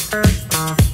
Earth, Earth, Earth.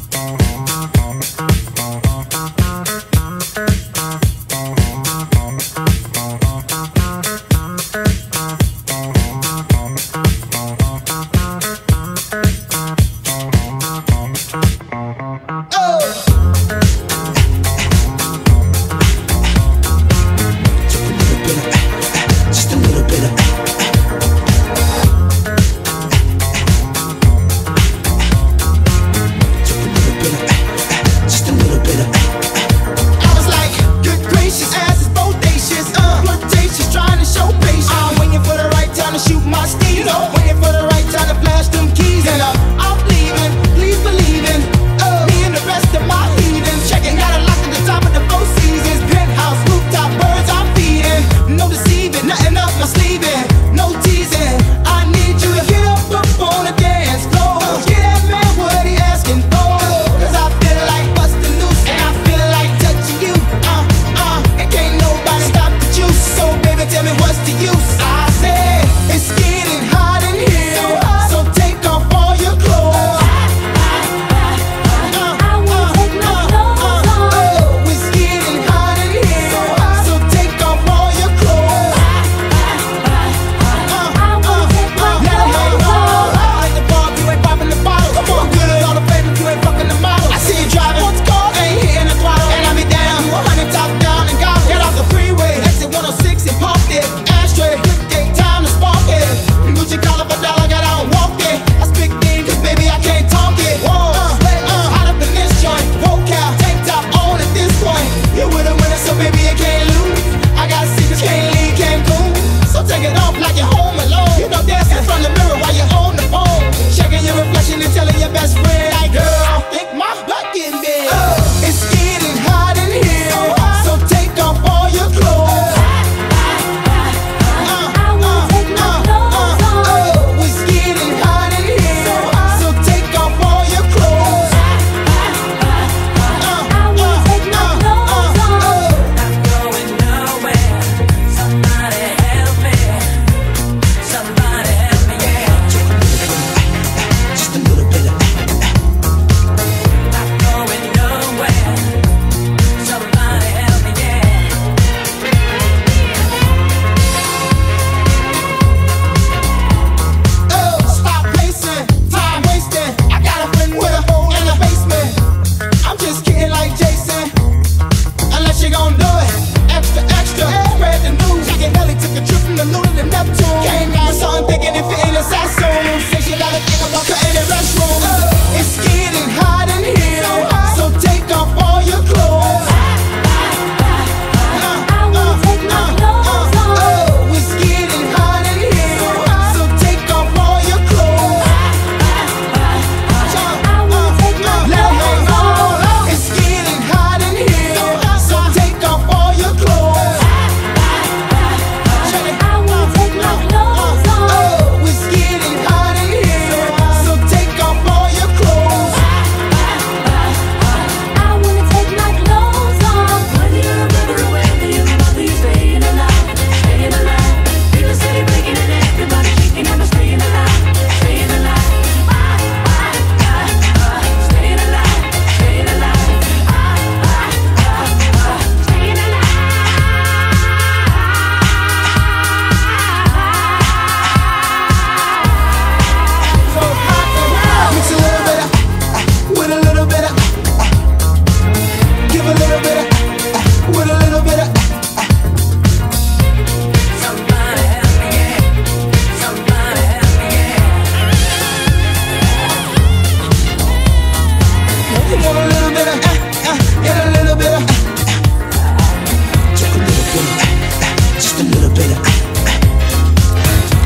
对的爱，爱，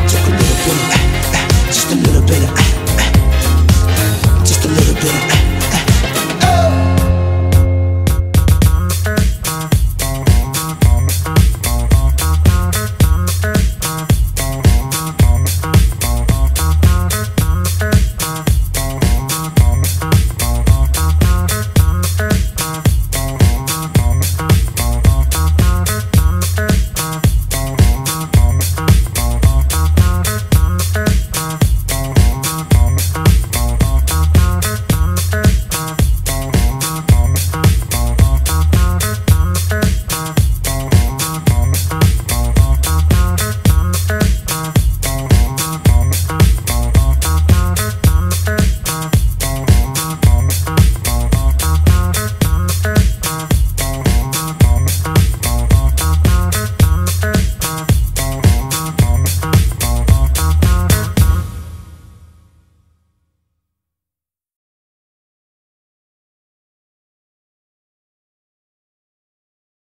做个对。